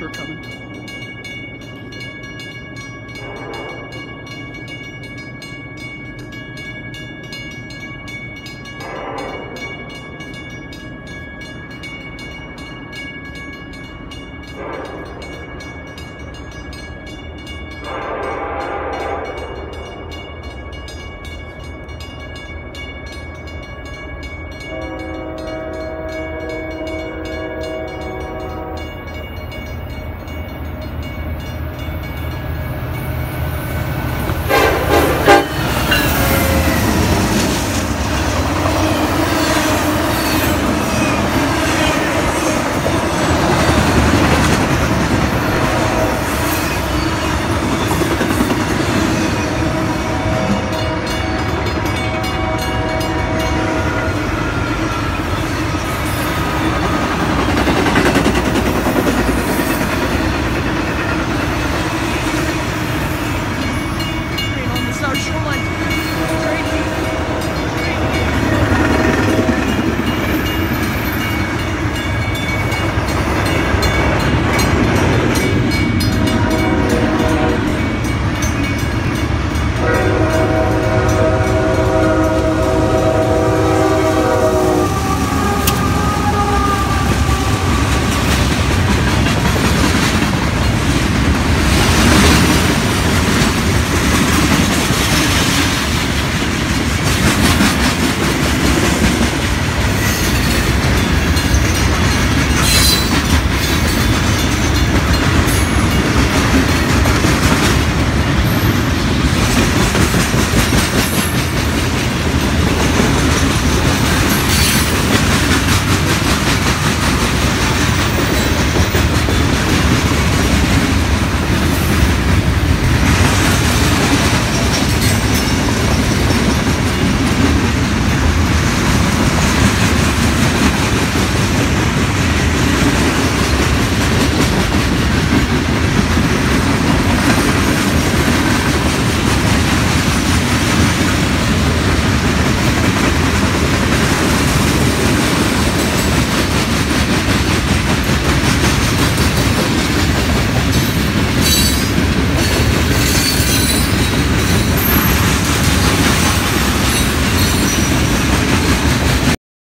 sure coming.